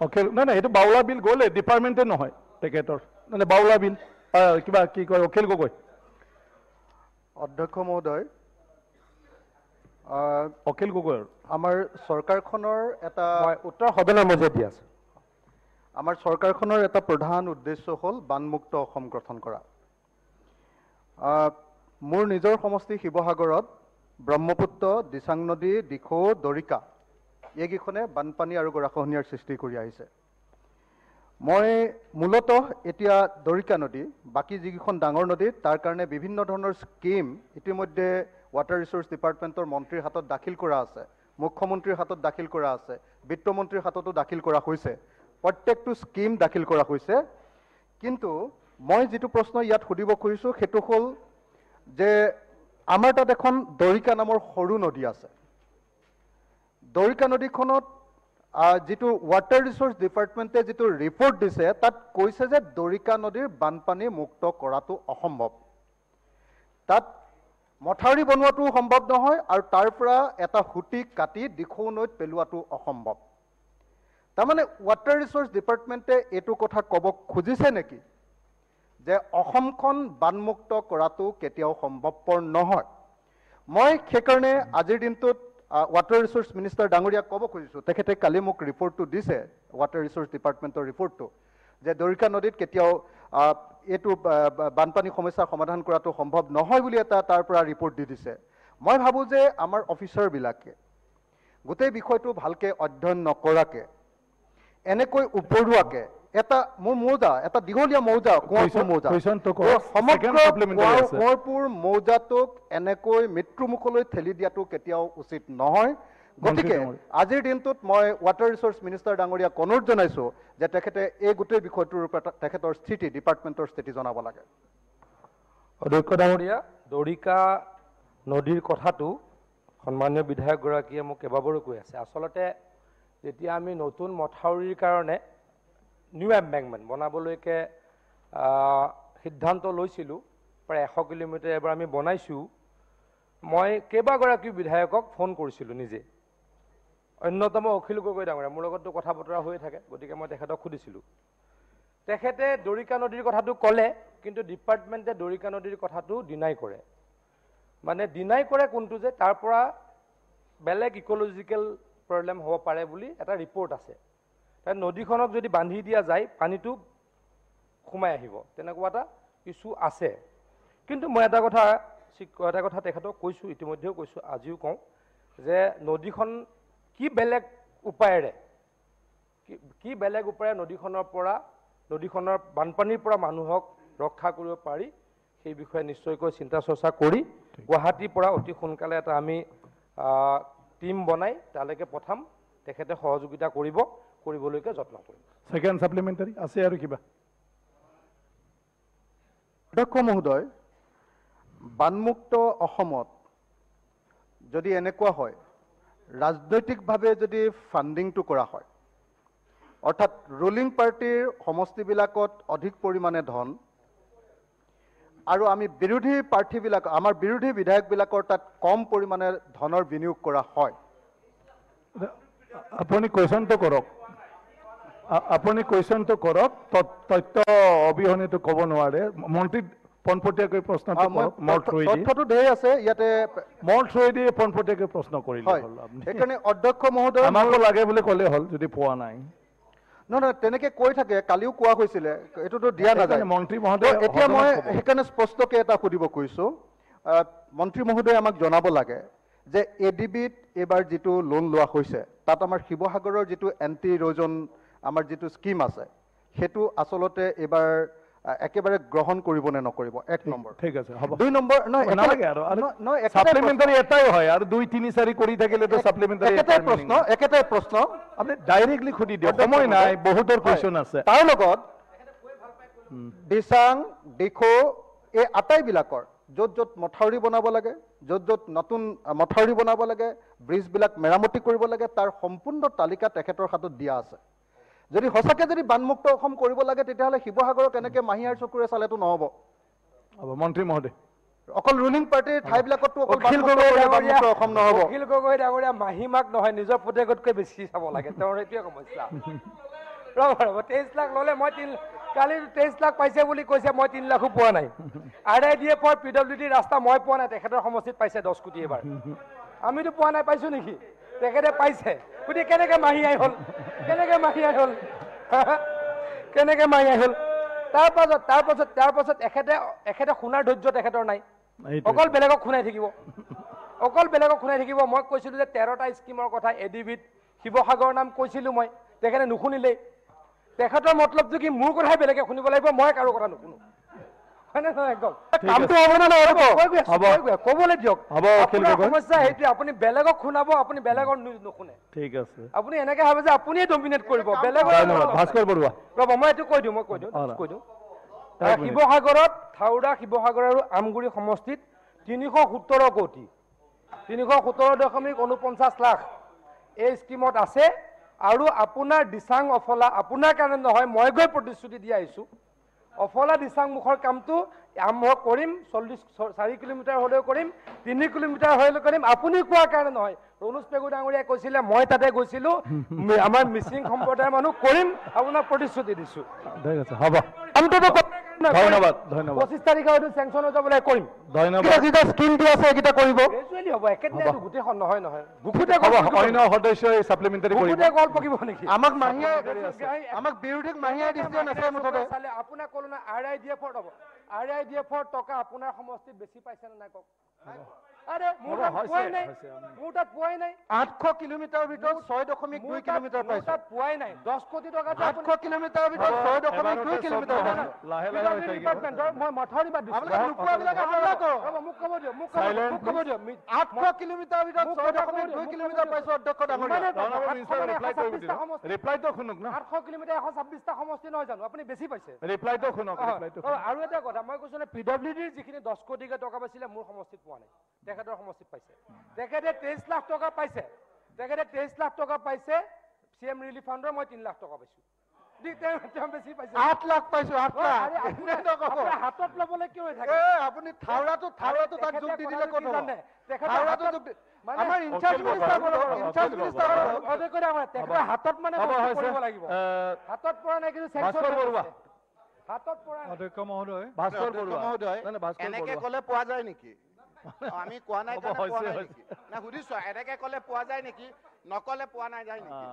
অখিল নাই নাই সেইটো বাউলা বিল গ'লে ডিপাৰ্টমেণ্টে নহয় তেখেতৰ। মানে বাউলা বিল কিবা কি কয় অখিল গগৈ। অধ্যক্ষ মহোদয় অখিল গগৈ আৰু আমাৰ চৰকাৰখনৰ এটা উত্তৰ সদনৰ মজিয়াত দি আছো। আমাৰ চৰকাৰখনৰ এটা প্ৰধান উদ্দেশ্য হ'ল বানমুক্ত অসম গঠন কৰা। মোৰ নিজৰ সমষ্টি শিৱসাগৰত ব্ৰহ্মপুত্ৰ দিচাং নদী দিখৌ দৰিকা। এইকেইখনে বানপানী আৰু গৰাখহনীয়াৰ সৃষ্টি কৰি আহিছে। মই মূলতঃ এতিয়া দৰিকা নদী বাকী যিকেইখন ডাঙৰ নদী তাৰ কাৰণে বিভিন্ন ধৰণৰ স্কিম ইতিমধ্যে ৱাটাৰ ৰিচোৰ্চ ডিপাৰ্টমেণ্টৰ মন্ত্ৰীৰ হাতত দাখিল কৰা আছে মুখ্যমন্ত্ৰীৰ হাতত দাখিল কৰা আছে বিত্তমন্ত্ৰীৰ হাততো দাখিল কৰা হৈছে প্ৰত্যেকটো স্কিম দাখিল কৰা হৈছে। কিন্তু মই যিটো প্ৰশ্ন ইয়াত সুধিব খুজিছোঁ সেইটো হ'ল যে আমাৰ তাত এখন দৰিকা নামৰ সৰু নদী আছে। দৰিকা নদীখনত যিটো ৱাটাৰ ৰিচোৰ্চ ডিপাৰ্টমেণ্টে যিটো ৰিপৰ্ট দিছে তাত কৈছে যে দৰিকা নদীৰ বানপানী মুক্ত কৰাটো অসম্ভৱ। তাত মথাউৰি বনোৱাটোও সম্ভৱ নহয় আৰু তাৰ পৰা এটা সুঁতি কাটি দিখৌ নৈত পেলোৱাটো অসম্ভৱ। তাৰমানে ৱাটাৰ ৰিচোৰ্চ ডিপাৰ্টমেণ্টে এইটো কথা ক'ব খুজিছে নেকি? যে অসমখন বানমুক্ত কৰাটো কেতিয়াও সম্ভৱপৰ নহয়। মই সেইকাৰণে আজিৰ দিনটোত ৱাটাৰ ৰিচোৰ্চ মিনিষ্টাৰ ডাঙৰীয়াক ক'ব খুজিছোঁ। তেখেতে কালি মোক ৰিপৰ্টটো দিছে ৱাটাৰ ৰিচোৰ্চ ডিপাৰ্টমেণ্টৰ ৰিপৰ্টটো যে দৰিকা নদীত কেতিয়াও এইটো বানপানী সমস্যাৰ সমাধান কৰাটো সম্ভৱ নহয় বুলি এটা তাৰ পৰা ৰিপৰ্ট দি দিছে। মই ভাবোঁ যে আমাৰ অফিচাৰবিলাকে গোটেই বিষয়টো ভালকৈ অধ্যয়ন নকৰাকে এনেকৈ উপৰুৱাকে এটা মোৰ মৌজা এটা দীঘলীয়া মৌজা কোঁৱৰপুৰ মৌজা সমগ্ৰ। কোঁৱৰপুৰ মৌজাটোক এনেকৈ মৃত্যুমুখলৈ ঠেলি দিয়াটো কেতিয়াও উচিত নহয় গতিকে। আজিৰ দিনটোত মই ৱাটাৰ ৰিচোৰ্চ মিনিষ্টাৰ ডাঙৰীয়াক অনুৰোধ জনাইছোঁ যে তেখেতে এই গোটেই বিষয়টোৰ ওপৰত তেখেতৰ স্থিতি ডিপাৰ্টমেণ্টৰ স্থিতি জনাব লাগে অধ্যক্ষ ডাঙৰীয়া দৰিকা নদীৰ কথাটো সন্মানীয় বিধায়কগৰাকীয়ে মোক কেইবাবাৰো কৈ আছে আচলতে যেতিয়া আমি নতুন মথাউৰিৰ কাৰণে নিউ এম্বেংমেণ্ট বনাবলৈকে সিদ্ধান্ত লৈছিলোঁ প্ৰায় এশ কিলোমিটাৰ এবাৰ আমি বনাইছোঁ। মই কেইবাগৰাকী বিধায়কক ফোন কৰিছিলোঁ নিজে। অন্যতম অখিল গগৈ ডাঙৰীয়া মোৰ লগততো কথা বতৰা হৈয়ে থাকে গতিকে মই তেখেতক সুধিছিলোঁ। তেখেতে দৰিকা নদীৰ কথাটো ক'লে কিন্তু ডিপাৰ্টমেণ্টে দৰিকা নদীৰ কথাটো ডিনাই কৰে। মানে ডিনাই কৰে কোনটো যে তাৰ পৰা বেলেগ ইক'লজিকেল প্ৰব্লেম হ'ব পাৰে বুলি এটা ৰিপৰ্ট আছে। নদীখনক যদি বান্ধি দিয়া যায় পানীটো সোমাই আহিব। তেনেকুৱা এটা ইছ্যু আছে। কিন্তু মই এটা কথা এটা কথা তেখেতক কৈছোঁ ইতিমধ্যেও কৈছোঁ আজিও কওঁ যে নদীখন কি বেলেগ উপায়েৰে কি- বেলেগ উপায়েৰে নদীখনৰ পৰা নদীখনৰ বানপানীৰ পৰা মানুহক ৰক্ষা কৰিব পাৰি সেই বিষয়ে নিশ্চয়কৈ চিন্তা চৰ্চা কৰি গুৱাহাটীৰ পৰা অতি সোনকালে এটা আমি টীম বনাই তালৈকে পঠাম তেখেতে সহযোগিতা কৰিব। কৰিবলৈকে যত্ন কৰিম। ছেকেণ্ড ছাপ্লিমেণ্টাৰী আছে আৰু কিবা? অধ্যক্ষ মহোদয় বানমুক্ত অসমত যদি এনেকুৱা হয় ৰাজনৈতিকভাৱে যদি ফাণ্ডিংটো কৰা হয় অৰ্থাৎ ৰুলিং পাৰ্টীৰ সমষ্টিবিলাকত অধিক পৰিমাণে ধন আৰু আমি বিৰোধী প্ৰাৰ্থীবিলাক আমাৰ বিৰোধী বিধায়কবিলাকৰ তাত কম পৰিমাণে ধনৰ বিনিয়োগ কৰা হয়। আপুনি কুৱেশ্যনটো কৰক। আপুনি কুৱেশ্যনটো কৰক তথ্য অবিহনেতো ক'ব নোৱাৰে। মন্ত্ৰী পোনপটীয়াকৈ থ্ৰুৱেদি তথ্যটো ধেৰ আছে ইয়াতে মোৰ থ্ৰুৱেদি পোনপটীয়াকৈ প্ৰশ্ন কৰিলে হ'ল সেইকাৰণে অধ্যক্ষ মহোদয় আমাকো লাগে বুলি ক'লে হ'ল যদি পোৱা নাই। নহয় নহয় তেনেকে কৈ থাকে কালিও কোৱা হৈছিলে এইটোতো দিয়া নাযায়। মন্ত্ৰী মহোদয় এতিয়া মই। সেইকাৰণে স্পষ্টকে এটা সুধিব খুজিছোঁ মন্ত্ৰী মহোদয়ে আমাক জনাব লাগে যে এ ডি বিত এইবাৰ যিটো লোন লোৱা হৈছে তাত আমাৰ শিৱসাগৰৰ যিটো এণ্টি ইৰ'জন আমাৰ যিটো স্কিম আছে সেইটো আচলতে এইবাৰ একেবাৰে গ্ৰহণ কৰিব নে নকৰিব? এক নম্বৰ। ঠিক আছে হ'ব। দুই নম্বৰ নহয় একেটা- নালাগে আৰু। নহয়, নহয়, একেটাই ছাপ্লিমেণ্টাৰী এটাই হয় আৰু দুই তিনি চাৰি কৰি থাকিলেতো প্ৰশ্ন। ছাপ্লিমেণ্টাৰী একেটাই প্ৰশ্ন একেটাই প্ৰশ্ন। আপুনি ডাইৰেক্টলি সুধি দিয়ক সময় নাই বহুতৰ কুৱেশ্যন হয়। আছে। তাৰ লগত দিচাং দিখৌ এই আটাইবিলাকৰ য'ত য'ত মথাউৰি বনাব লাগে য'ত য'ত নতুন মথাউৰি বনাব লাগে ব্ৰিজবিলাক মেৰামতি কৰিব লাগে তাৰ সম্পূৰ্ণ তালিকা তেখেতৰ হাতত দিয়া আছে। যদি সঁচাকৈ যদি বানমুক্ত অসম কৰিব লাগে তেতিয়াহ'লে শিৱসাগৰক এনেকৈ মাহীয়াৰ চকুৰে চালেতো নহ'ব। হ'ব মন্ত্ৰী মহোদয়। অকল ৰুলিং পাৰ্টিৰ ঠাইবিলাকতো অকল অসম নহ'ব। অখিল গগৈ ডাঙৰীয়া মাহীমাক নহয় নিজৰ পুতেকতকৈ বেছি চাব লাগে। তেওঁৰ এইটোৱে সমস্যা। ৰ'ব ৰ'ব তেইছ লাখ ল'লে মই তিনি কালি তেইছ লাখ পাইছে বুলি কৈছে মই তিনি লাখো পোৱা নাই। আৰ আই ডি এফৰ পি ডব্লিউ ডি ৰাস্তা মই পোৱা নাই তেখেতৰ সমষ্টিত পাইছে দহ কোটি এইবাৰ আমিতো পোৱা নাই পাইছো নেকি? তেখেতে পাইছে। গতিকে কেনেকে মাহী আই হ'ল? কেনেকে আই হ'ল কেনেকে মাহী আই হ'ল তাৰ পাছত তাৰ পাছত তাৰ পাছত এখেতে এখেতে শুনাৰ ধৈৰ্য তেখেতৰ নাই। অকল বেলেগক শুনাই থাকিব। অকল বেলেগক শুনাই থাকিব। মই কৈছিলোঁ যে তেৰটা স্কিমৰ কথা এ ডি বিত শিৱসাগৰৰ নাম কৈছিলোঁ মই। তেখেতে নুশুনিলেই। তেখেতৰ মতলবটো কি? মোৰ কথাই বেলেগে শুনিব লাগিব মই কাৰো কথা নুশুনো। আপুনি বেলেগক শুনাব আপুনি বেলেগৰ নিউজ নুশুনে। ঠিক আছে। আপুনি এনেকে ভাবে যে আপুনিয়ে ডমিনেট কৰিব বেলেগৰ ধন্যবাদ ভাস্কৰ বৰুৱা। ৰ'ব মই এইটো কৈ দিওঁ মই কৈ দিওঁ অ, কৈ দিওঁ। এক মিনিট। শিৱসাগৰত থাউৰা শিৱসাগৰ আৰু আমগুৰি সমষ্টিত তিনিশ সোতৰ কোটি তিনিশ সোতৰ দশমিক ঊনপঞ্চাছ লাখ এই স্কিমত আছে। আৰু আপোনাৰ দিচাং অফলা আপোনাৰ কাৰণে নহয় মই গৈ প্ৰতিশ্ৰুতি দি আহিছোঁ। অফলা দিচাং মুখৰ কামটো আৰম্ভ কৰিম চল্লিছ চাৰি কিলোমিটাৰ হ'লেও কৰিম তিনি কিলোমিটাৰ হ'লেও কৰিম। আপুনি কোৱাৰ কাৰণে নহয় ৰণোজ পেগু ডাঙৰীয়াই কৈছিলে মই তাতে গৈছিলোঁ আমাৰ মিচিং সম্প্ৰদায়ৰ মানুহ কৰিম আপোনাক প্ৰতিশ্ৰুতি দিছোঁ। ঠিক আছে হ'ব। কামটোতো কৰিব কাৰণে কৰিম। ধন্যবাদ। ধন্যবাদ পঁচিছ তাৰিখে হয়তো চেংচন হৈ যাবলৈ কৰিম। ধন্যবাদ। যিটো স্কিম দি আছে সেইকেইটা কৰিব। গ্ৰেজুৱেলি হ'ব একেদিনাইতো গোটেইখন নহয় নহয়। বুকুতে হ'ব গল পকিব অন্য নেকি? সদস্যই ছাপ্লিমেণ্টাৰী কৰিব। বুকুতে গল পকিব নেকি? আমাক মাহীয়ে আমাক বিৰোধীক মাহীয়ে দৃষ্টিয়ে নাচায় মুঠতে। চালে আপোনাক ক'লো না আৰ আই ডি এফৰ হ'ব আৰ আই ডি এফৰ টকা আপোনাৰ সমষ্টিত বেছি পাইছে নে নাই কওক? আৰে মোৰ তাত হৈছে, পোৱাই নাই। মোৰ তাত পোৱাই নাই। আঠশ কিলোমিটাৰৰ ভিতৰত ছয় দশমিক দুই কিলোমিটাৰ পাইছো তাত পোৱাই নাই। দহ কোটি টকা আঠশ কিলোমিটাৰৰ ভিতৰত ছয় দশমিক দুই কিলোমিটাৰ পাইছো। লাহে ডিপাৰ্টমেণ্টৰ মই মথাউৰি বাদ মোক ক'ব দিয়ক মোক মোক ক'ব দিয়ক। আঠশ কিলোমিটাৰৰ ভিতৰত মোক ছয় দশমিক দুই কিলোমিটাৰ মোক পাইছো অধ্যক্ষ ডাঙৰীয়া। ৰিপ্লাইটো শুনক না। আঠশ কিলোমিটাৰ এশ ছাব্বিছটা সমষ্টি নহয় জানো? আপুনি বেছি পাইছে। ৰিপ্লাইটো শুনক আৰু এটা কথা মই কৈছো পি ডব্লিউ ডিৰ যিখিনি দহ কোটিকে টকা পাইছিলে মোৰ সমষ্টিত পোৱা নাই। তেখেতৰ সমষ্টিত পাইছে। তেখেতে তেইছ লাখ টকা পাইছে। তেখেতে তেইছ লাখ টকা পাইছে চি এম ৰিলিফ ফাণ্ডৰ মই তিনি লাখ টকা পাইছো। হাতত ল'বলৈ কিয় থাকে? আপুনি থাউৰাটো থাউৰাটো তাক যোগ দি দিলে ক'ত হ'ব? থাউৰাটো যোগ আমাৰ ইনচাৰ্জ মিনিষ্টাৰ ইনচাৰ্জ মিনিষ্টাৰ কৰি আমাৰ তেখেতৰ হাতত মানে কৰিব লাগিব। হাতত পৰা নাই কিন্তু ভাস্কৰ বৰুৱা। হাতত পৰা ভাস্কৰ বৰুৱা। মহোদয়, এনেকে। ক'লে পোৱা যায় নেকি? আমি কোৱা নাই সুধিছো এনেকে ক'লে পোৱা যায় নেকি? নক'লে পোৱা নাই যায় নেকি।